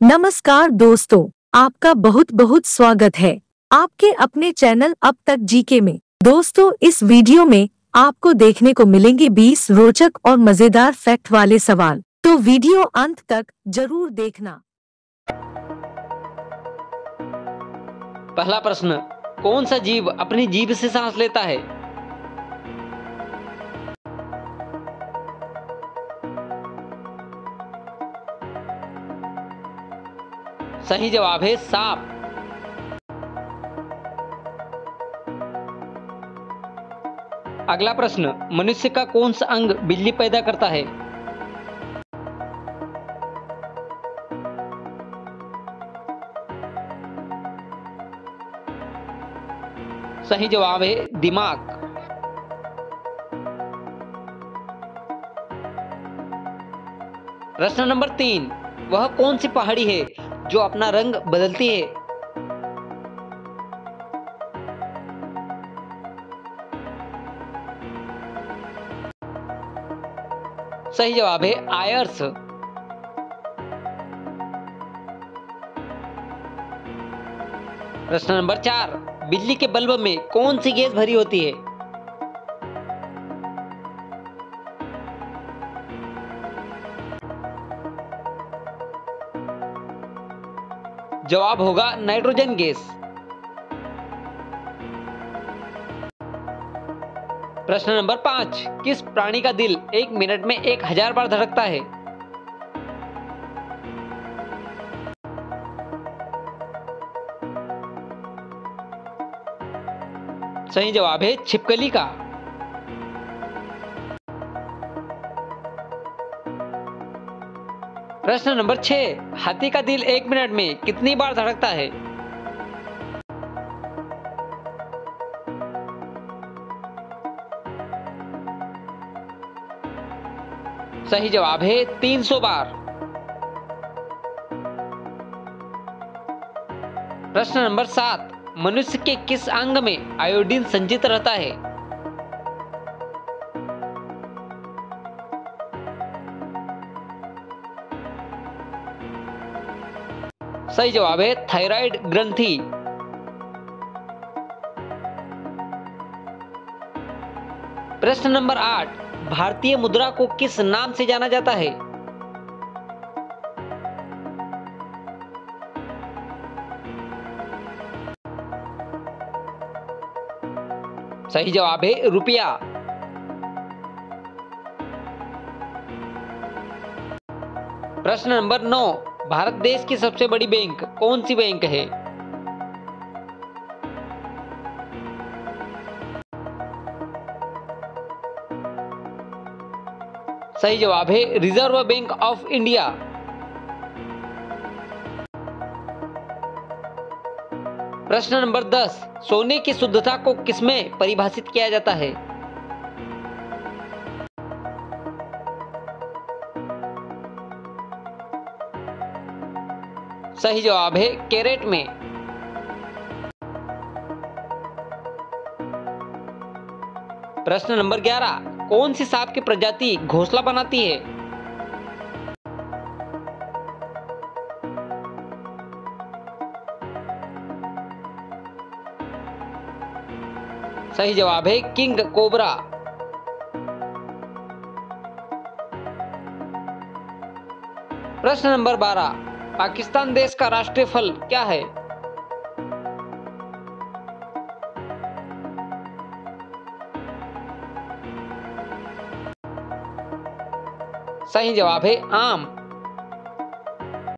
नमस्कार दोस्तों, आपका बहुत बहुत स्वागत है आपके अपने चैनल अब तक जीके में। दोस्तों, इस वीडियो में आपको देखने को मिलेंगे 20 रोचक और मज़ेदार फैक्ट वाले सवाल। तो वीडियो अंत तक ज़रूर देखना। पहला प्रश्न, कौन सा जीव अपनी जीभ से सांस लेता है? सही जवाब है सांप। अगला प्रश्न, मनुष्य का कौन सा अंग बिजली पैदा करता है? सही जवाब है दिमाग। प्रश्न नंबर तीन, वह कौन सी पहाड़ी है? जो अपना रंग बदलती है। सही जवाब है, आयर्स। प्रश्न नंबर चार, बिजली के बल्ब में कौन सी गैस भरी होती है? जवाब होगा नाइट्रोजन गैस। प्रश्न नंबर पाँच, किस प्राणी का दिल एक मिनट में एक हज़ार बार धड़कता है? सही जवाब है छिपकली का। प्रश्न नंबर छह हाथी का दिल एक मिनट में कितनी बार धड़कता है? सही जवाब है 300 बार। प्रश्न नंबर सात, मनुष्य के किस अंग में आयोडीन संचित रहता है? सही जवाब है थायराइड ग्रंथि। प्रश्न नंबर आठ, भारतीय मुद्रा को किस नाम से जाना जाता है? सही जवाब है रुपया। प्रश्न नंबर नौ भारत देश की सबसे बड़ी बैंक कौन सी बैंक है? सही जवाब है रिज़र्व बैंक ऑफ़ इंडिया। प्रश्न नंबर दस, सोने की शुद्धता को किसमें परिभाषित किया जाता है? सही जवाब है कैरेट में। प्रश्न नंबर 11 कौन सी सांप की प्रजाति घोंसला बनाती है? सही जवाब है किंग कोबरा। प्रश्न नंबर 12 पाकिस्तान देश का राष्ट्रीय फल क्या है? सही जवाब है आम।